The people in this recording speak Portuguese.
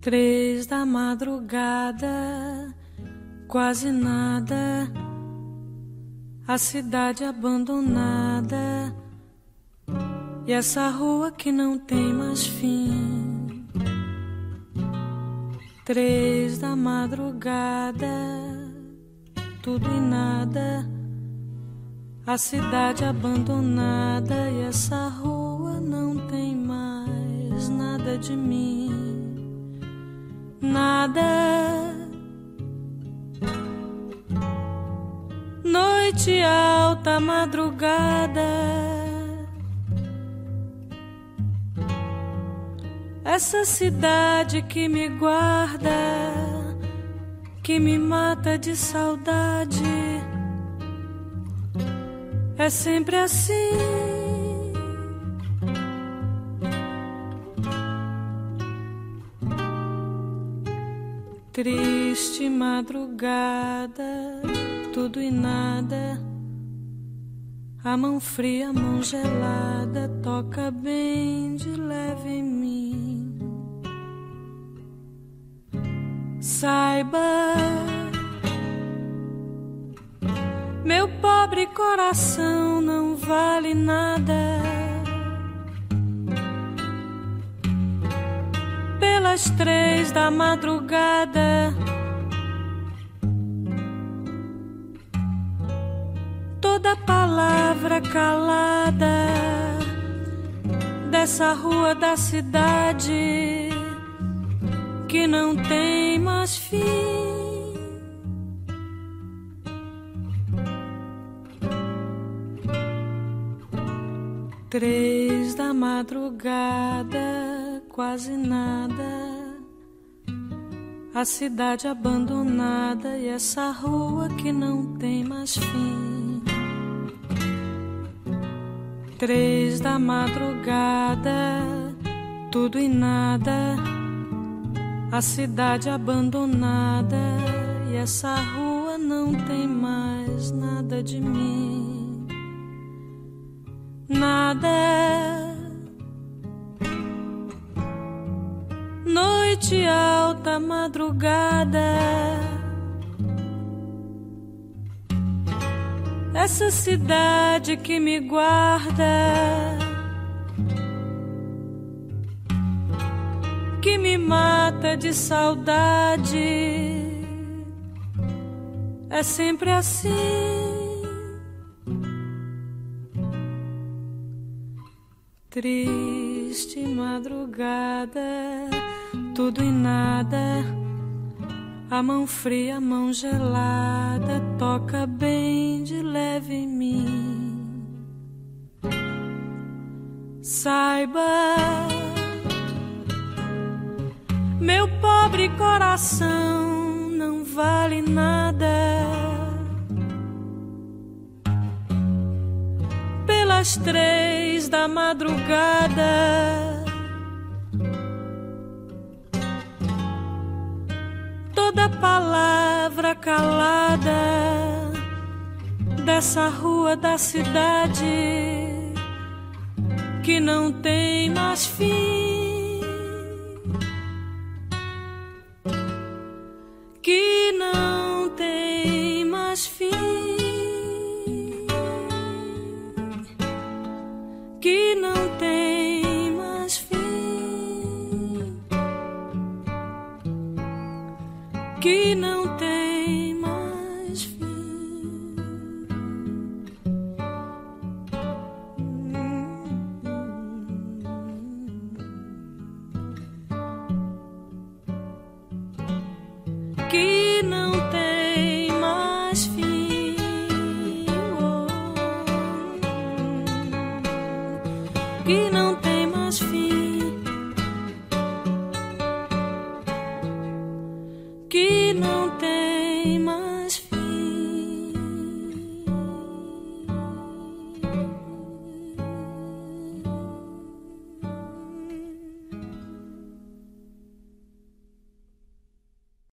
Três da madrugada, quase nada, a cidade abandonada e essa rua que não tem mais fim. Três da madrugada, tudo e nada, a cidade abandonada e essa rua não tem mais nada de mim nada. Noite alta, madrugada. Essa cidade que me guarda, que me mata de saudade, é sempre assim. Triste madrugada, tudo e nada. A mão fria, a mão gelada, toca bem de leve em mim. Saiba, meu pobre coração não vale nada pelas três da madrugada. Toda palavra calada dessa rua da cidade que não tem mais fim. Três da madrugada quase nada. A cidade abandonada e essa rua que não tem mais fim. Três da madrugada, tudo e nada. A cidade abandonada e essa rua não tem mais nada de mim. Nada noite alta madrugada. Essa cidade que me guarda, que me mata de saudade, é sempre assim. Triste madrugada tudo e nada. A mão fria, a mão gelada toca bem de leve em mim. Saiba, meu pobre coração não vale nada. Pelas três da madrugada toda palavra calada dessa rua da cidade que não tem mais fim, que não tem